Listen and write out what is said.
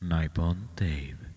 Nippon Dave.